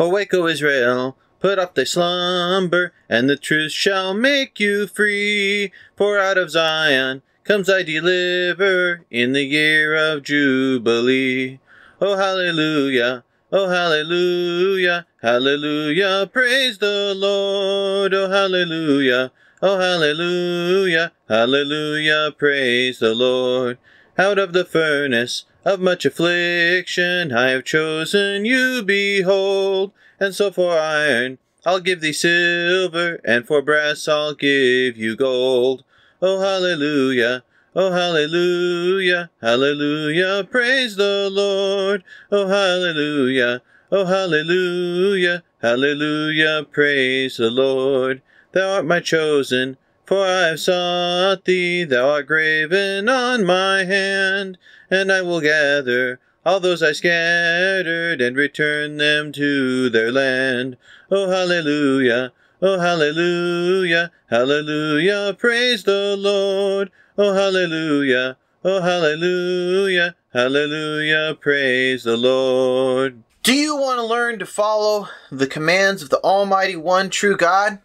Awake, O Israel, put off thy slumber, and the truth shall make you free. For out of Zion comes thy deliverer in the year of Jubilee. Oh, hallelujah! Oh, hallelujah! Hallelujah! Praise the Lord! Oh, hallelujah! Oh, hallelujah! Hallelujah! Praise the Lord! Out of the furnace of much affliction I have chosen you, behold. And so for iron I'll give thee silver, and for brass I'll give you gold. Oh, hallelujah! Oh, hallelujah! Hallelujah! Praise the Lord! Oh, hallelujah! Oh, hallelujah! Hallelujah! Praise the Lord! Thou art my chosen, for I have sought thee, thou art graven on my hand, and I will gather all those I scattered and return them to their land. Oh, hallelujah! Oh, hallelujah! Hallelujah! Praise the Lord! Oh, hallelujah! Oh, hallelujah! Hallelujah! Praise the Lord! Do you want to learn to follow the commands of the Almighty One True God?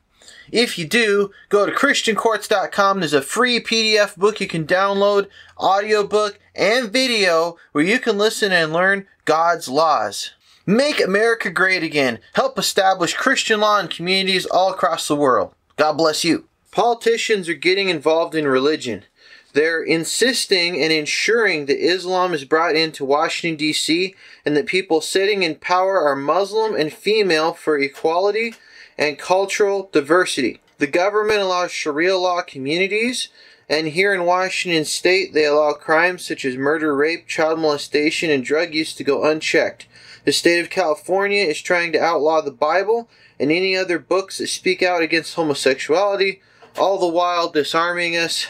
If you do, go to ChristianCourts.com. There's a free PDF book you can download, audiobook, and video where you can listen and learn God's laws. Make America great again. Help establish Christian law in communities all across the world. God bless you. Politicians are getting involved in religion. They're insisting and ensuring that Islam is brought into Washington, D.C., and that people sitting in power are Muslim and female for equality and cultural diversity. The government allows Sharia law communities, and here in Washington state, they allow crimes such as murder, rape, child molestation, and drug use to go unchecked. The state of California is trying to outlaw the Bible and any other books that speak out against homosexuality, all the while disarming us,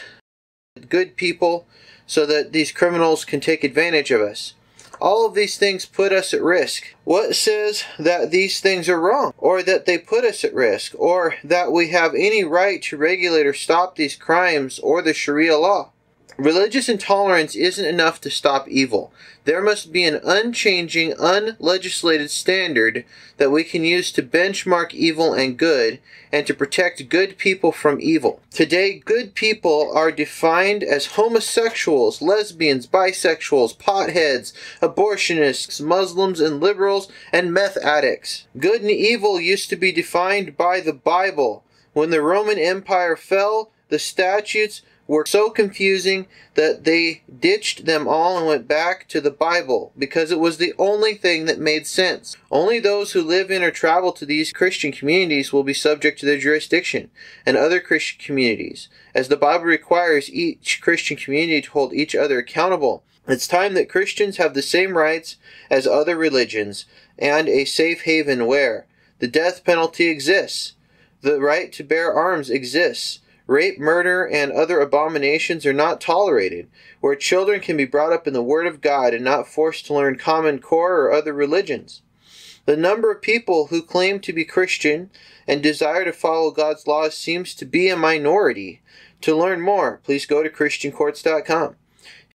good people, so that these criminals can take advantage of us. All of these things put us at risk. What says that these things are wrong, or that they put us at risk, or that we have any right to regulate or stop these crimes or the Sharia law? Religious intolerance isn't enough to stop evil. There must be an unchanging, unlegislated standard that we can use to benchmark evil and good and to protect good people from evil. Today, good people are defined as homosexuals, lesbians, bisexuals, potheads, abortionists, Muslims, and liberals, and meth addicts. Good and evil used to be defined by the Bible. When the Roman Empire fell, the statutes were so confusing that they ditched them all and went back to the Bible because it was the only thing that made sense. Only those who live in or travel to these Christian communities will be subject to their jurisdiction and other Christian communities, as the Bible requires each Christian community to hold each other accountable. It's time that Christians have the same rights as other religions and a safe haven where the death penalty exists. The right to bear arms exists Rape, murder, and other abominations are not tolerated, where children can be brought up in the Word of God and not forced to learn Common Core or other religions. The number of people who claim to be Christian and desire to follow God's laws seems to be a minority. To learn more, please go to ChristianCourts.com.